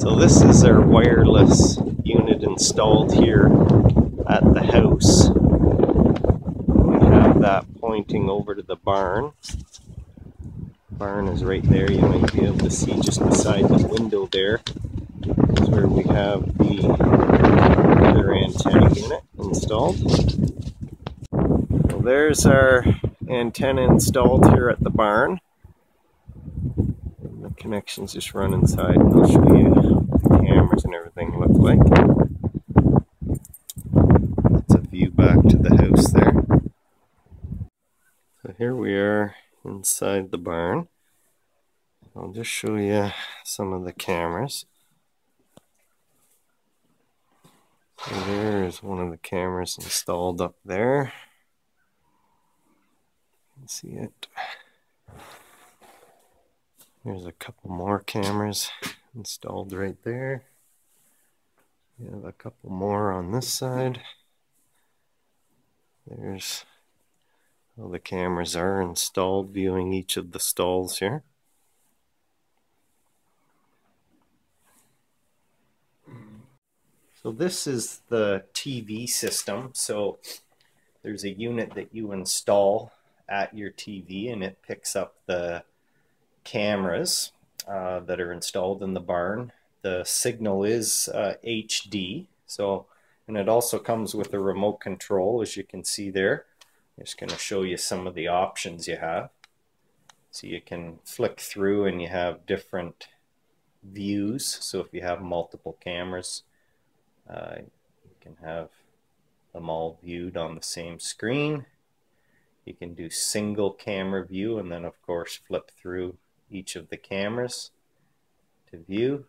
So this is our wireless unit installed here at the house. We have that pointing over to the barn. Barn is right there. You might be able to see just beside the window there. That's where we have the other antenna unit installed. So there's our antenna installed here at the barn. Connections just run inside and I'll show you the cameras and everything look like. That's a view back to the house there. So here we are inside the barn. I'll just show you some of the cameras. So there is one of the cameras installed up there. You can see it. There's a couple more cameras installed right there. We have a couple more on this side. There's all the cameras are installed viewing each of the stalls here. So this is the TV system. So there's a unit that you install at your TV and it picks up the cameras uh, that are installed in the barn. The signal is uh, HD. So, and it also comes with a remote control as you can see there. I'm just going to show you some of the options you have. So you can flick through and you have different views. So if you have multiple cameras, uh, you can have them all viewed on the same screen. You can do single camera view and then of course flip through each of the cameras to view.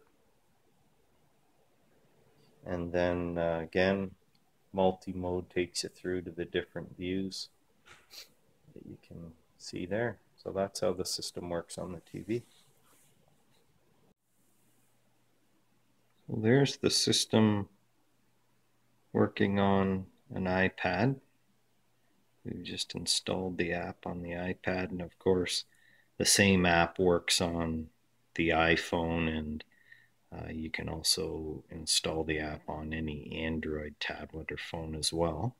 And then uh, again, multi-mode takes you through to the different views that you can see there. So that's how the system works on the TV. So there's the system working on an iPad. We've just installed the app on the iPad, and of course, the same app works on the iPhone, and uh, you can also install the app on any Android tablet or phone as well.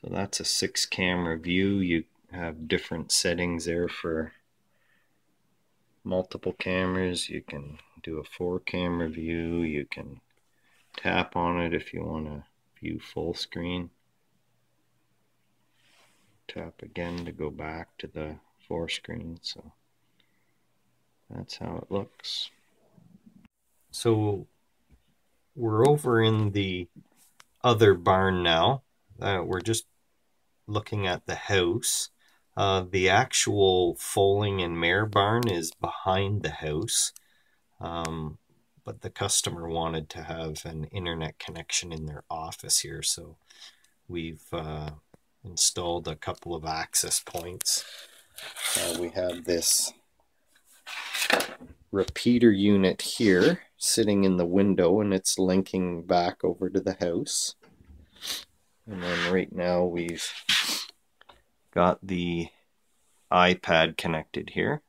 So that's a six camera view. You have different settings there for multiple cameras. You can do a four camera view. You can tap on it if you want to view full screen. Tap again to go back to the four screen. So that's how it looks. So we're over in the other barn now. Uh, we're just looking at the house. Uh, the actual foaling and mare barn is behind the house. Um, but the customer wanted to have an internet connection in their office here. So we've uh, installed a couple of access points. Uh, we have this repeater unit here sitting in the window and it's linking back over to the house. And then right now we've got the iPad connected here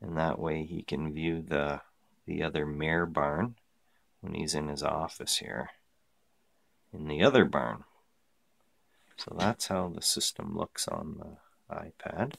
and that way he can view the the other mare barn when he's in his office here in the other barn. So that's how the system looks on the iPad.